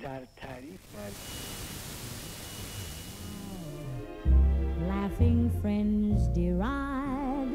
در تعریف من Laughing friends deride.